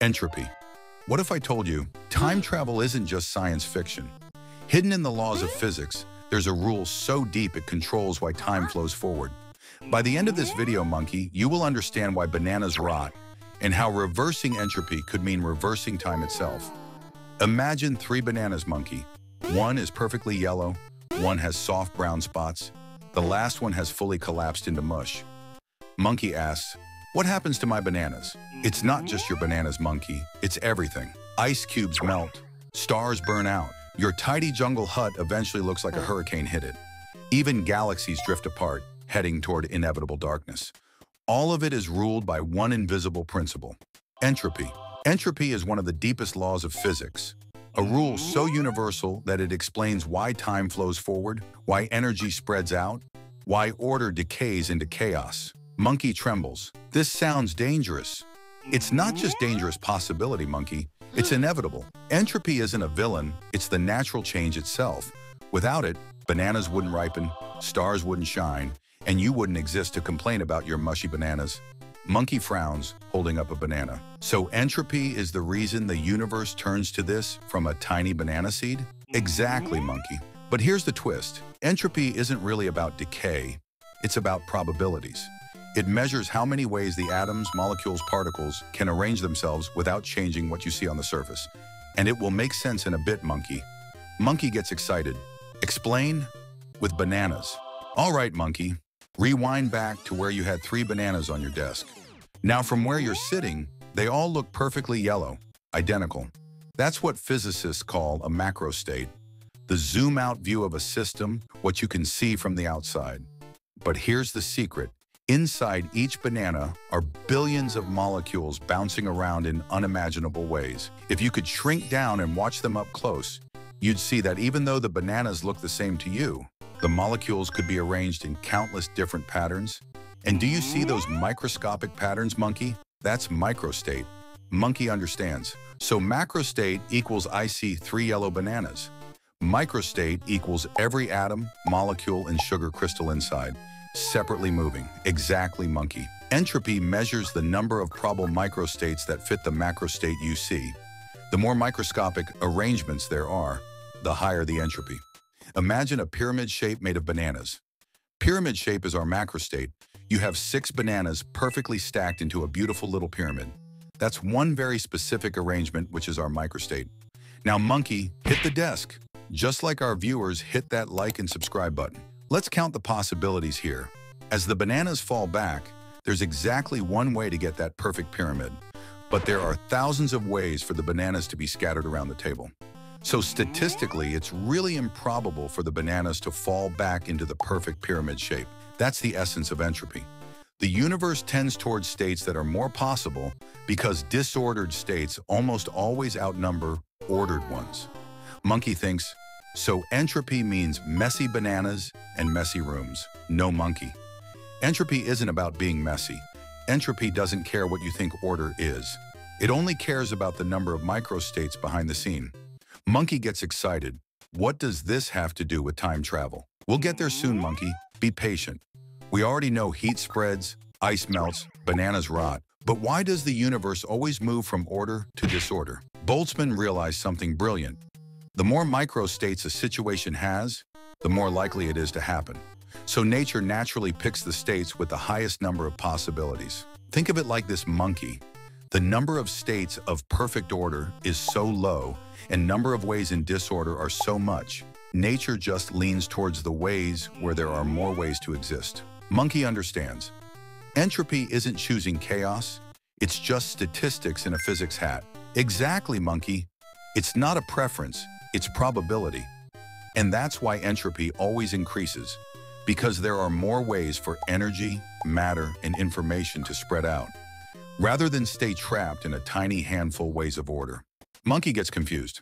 Entropy. What if I told you time travel isn't just science fiction? Hidden in the laws of physics, there's a rule so deep it controls why time flows forward. By the end of this video, Monkey, you will understand why bananas rot and how reversing entropy could mean reversing time itself. Imagine three bananas, Monkey. One is perfectly yellow, one has soft brown spots, the last one has fully collapsed into mush. Monkey asks, what happens to my bananas? It's not just your bananas, Monkey. It's everything. Ice cubes melt. Stars burn out. Your tidy jungle hut eventually looks like a hurricane hit it. Even galaxies drift apart, heading toward inevitable darkness. All of it is ruled by one invisible principle, entropy. Entropy is one of the deepest laws of physics, a rule so universal that it explains why time flows forward, why energy spreads out, why order decays into chaos. Monkey trembles. This sounds dangerous. It's not just dangerous possibility, Monkey. It's inevitable. Entropy isn't a villain, it's the natural change itself. Without it, bananas wouldn't ripen, stars wouldn't shine, and you wouldn't exist to complain about your mushy bananas. Monkey frowns, holding up a banana. So entropy is the reason the universe turns to this from a tiny banana seed? Exactly, Monkey. But here's the twist. Entropy isn't really about decay. It's about probabilities. It measures how many ways the atoms, molecules, particles can arrange themselves without changing what you see on the surface. And it will make sense in a bit, Monkey. Monkey gets excited. Explain? With bananas. All right, Monkey. Rewind back to where you had three bananas on your desk. Now from where you're sitting, they all look perfectly yellow, identical. That's what physicists call a macro state, the zoom-out view of a system, what you can see from the outside. But here's the secret. Inside each banana are billions of molecules bouncing around in unimaginable ways. If you could shrink down and watch them up close, you'd see that even though the bananas look the same to you, the molecules could be arranged in countless different patterns. And do you see those microscopic patterns, Monkey? That's microstate. Monkey understands. So macrostate equals I see three yellow bananas. Microstate equals every atom, molecule, and sugar crystal inside, separately moving. Exactly, Monkey. Entropy measures the number of probable microstates that fit the macrostate you see. The more microscopic arrangements there are, the higher the entropy. Imagine a pyramid shape made of bananas. Pyramid shape is our macrostate. You have six bananas perfectly stacked into a beautiful little pyramid. That's one very specific arrangement, which is our microstate. Now, monkey, hit the desk. Just like our viewers, hit that like and subscribe button. Let's count the possibilities here. As the bananas fall back, there's exactly one way to get that perfect pyramid. But there are thousands of ways for the bananas to be scattered around the table. So statistically, it's really improbable for the bananas to fall back into the perfect pyramid shape. That's the essence of entropy. The universe tends towards states that are more possible because disordered states almost always outnumber ordered ones. Monkey thinks, so entropy means messy bananas and messy rooms, no monkey. Entropy isn't about being messy. Entropy doesn't care what you think order is. It only cares about the number of microstates behind the scene. Monkey gets excited. What does this have to do with time travel? We'll get there soon, Monkey. Be patient. We already know heat spreads, ice melts, bananas rot. But why does the universe always move from order to disorder? Boltzmann realized something brilliant. The more microstates a situation has, the more likely it is to happen. So nature naturally picks the states with the highest number of possibilities. Think of it like this monkey. The number of states of perfect order is so low and number of ways in disorder are so much, nature just leans towards the ways where there are more ways to exist. Monkey understands. Entropy isn't choosing chaos, it's just statistics in a physics hat. Exactly, Monkey. It's not a preference, it's probability. And that's why entropy always increases, because there are more ways for energy, matter, and information to spread out rather than stay trapped in a tiny handful ways of order. Monkey gets confused.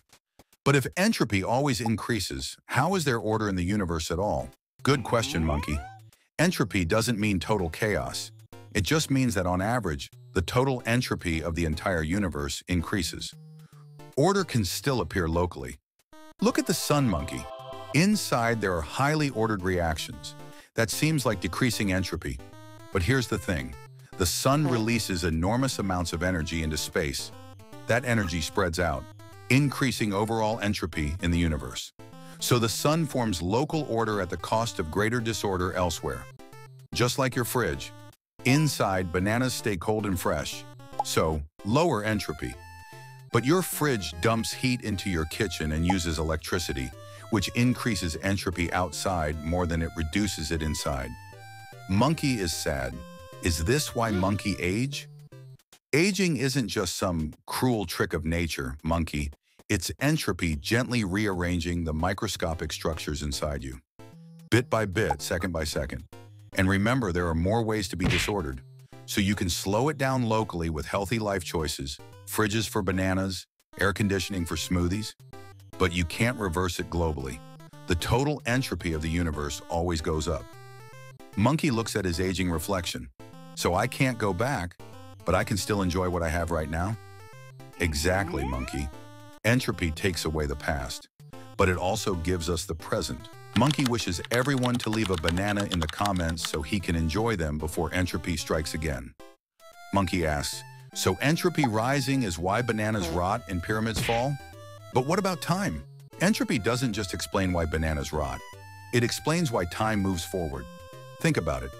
But if entropy always increases, how is there order in the universe at all? Good question, Monkey. Entropy doesn't mean total chaos. It just means that on average, the total entropy of the entire universe increases. Order can still appear locally. Look at the sun monkey. Inside, there are highly ordered reactions. That seems like decreasing entropy. But here's the thing. The sun hmm. releases enormous amounts of energy into space, that energy spreads out, increasing overall entropy in the universe. So the sun forms local order at the cost of greater disorder elsewhere. Just like your fridge, inside bananas stay cold and fresh, so lower entropy. But your fridge dumps heat into your kitchen and uses electricity, which increases entropy outside more than it reduces it inside. Monkey is sad. Is this why monkey age? Aging isn't just some cruel trick of nature, monkey. It's entropy gently rearranging the microscopic structures inside you. Bit by bit, second by second. And remember, there are more ways to be disordered. So you can slow it down locally with healthy life choices, fridges for bananas, air conditioning for smoothies. But you can't reverse it globally. The total entropy of the universe always goes up. Monkey looks at his aging reflection. So I can't go back, but I can still enjoy what I have right now? Exactly, Monkey. Entropy takes away the past, but it also gives us the present. Monkey wishes everyone to leave a banana in the comments so he can enjoy them before entropy strikes again. Monkey asks, so entropy rising is why bananas hmm. rot and pyramids fall? But what about time? Entropy doesn't just explain why bananas rot. It explains why time moves forward. Think about it.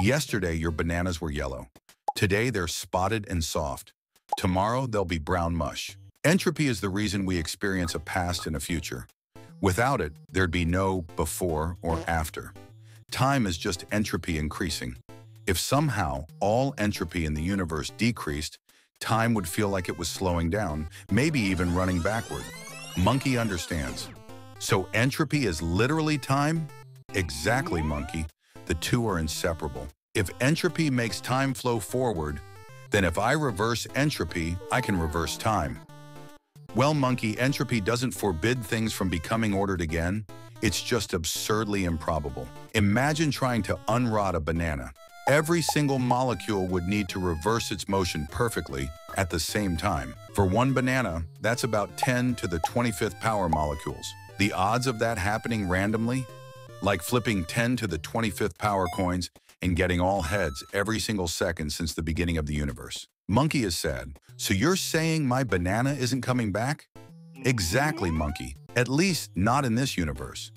Yesterday, your bananas were yellow. Today, they're spotted and soft. Tomorrow, they'll be brown mush. Entropy is the reason we experience a past and a future. Without it, there'd be no before or after. Time is just entropy increasing. If somehow all entropy in the universe decreased, time would feel like it was slowing down, maybe even running backward. Monkey understands. So entropy is literally time? Exactly, Monkey. The two are inseparable. If entropy makes time flow forward, then if I reverse entropy, I can reverse time. Well, monkey, entropy doesn't forbid things from becoming ordered again. It's just absurdly improbable. Imagine trying to unrot a banana. Every single molecule would need to reverse its motion perfectly at the same time. For one banana, that's about 10 to the 25th power molecules. The odds of that happening randomly? Like flipping 10 to the 25th power coins and getting all heads every single second since the beginning of the universe. Monkey is sad. So you're saying my banana isn't coming back? Exactly, mm-hmm. Monkey. At least not in this universe.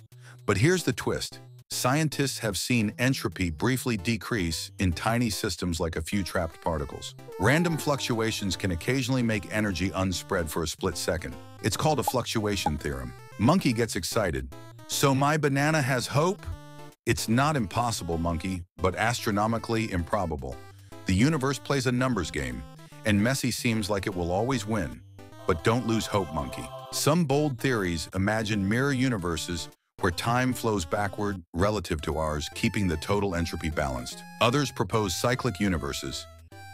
But here's the twist. Scientists have seen entropy briefly decrease in tiny systems like a few trapped particles. Random fluctuations can occasionally make energy unspread for a split second. It's called a fluctuation theorem. Monkey gets excited. So my banana has hope? It's not impossible, Monkey, but astronomically improbable. The universe plays a numbers game, and messy seems like it will always win. But don't lose hope, monkey. Some bold theories imagine mirror universes where time flows backward relative to ours, keeping the total entropy balanced. Others propose cyclic universes,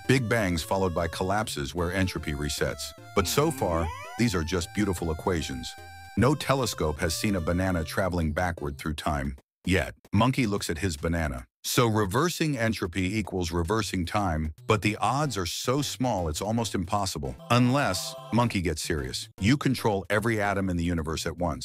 big bangs followed by collapses where entropy resets. But so far, these are just beautiful equations. No telescope has seen a banana traveling backward through time. Yet, Monkey looks at his banana. So reversing entropy equals reversing time, but the odds are so small it's almost impossible. Unless Monkey gets serious. You control every atom in the universe at once.